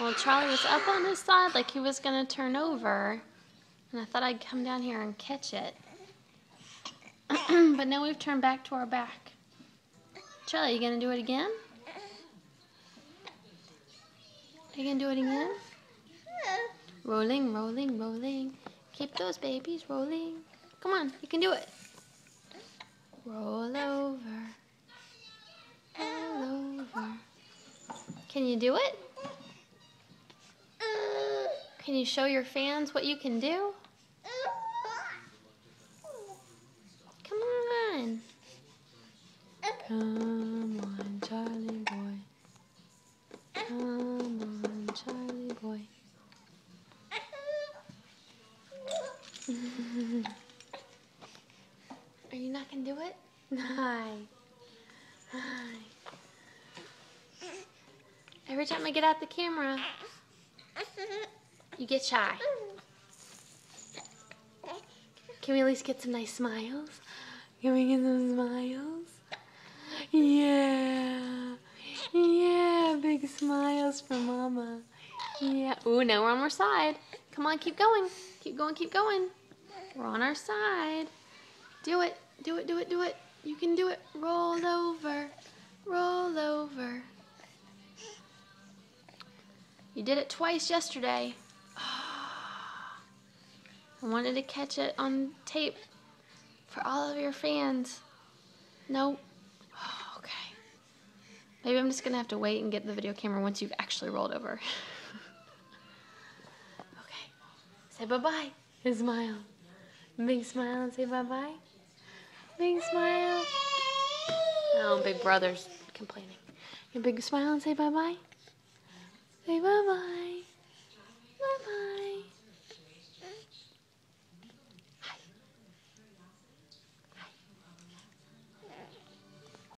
Well, Charlie was up on his side like he was going to turn over. And I thought I'd come down here and catch it. but now we've turned back to our back. Charlie, you going to do it again? Are you going to do it again? Rolling, rolling, rolling. Keep those babies rolling. Come on, you can do it. Roll over. Roll over. Can you do it? Can you show your fans what you can do? Come on. Come on, Charlie boy. Come on, Charlie boy. Are you not gonna do it? Hi. Hi. Every time I get out the camera, you get shy. Can we at least get some nice smiles? Can we get some smiles? Yeah. Yeah, big smiles for mama. Yeah. Ooh, now we're on our side. Come on, keep going. Keep going, keep going. We're on our side. Do it, do it, do it, do it. You can do it. Roll over, roll over. You did it twice yesterday. I wanted to catch it on tape for all of your fans. Nope. okay. Maybe I'm just going to have to wait and get the video camera once you've actually rolled over. okay. Say bye-bye and smile. Big smile and say bye-bye. Big smile. Oh, big brother's complaining. Your big smile and say bye-bye. Say bye-bye.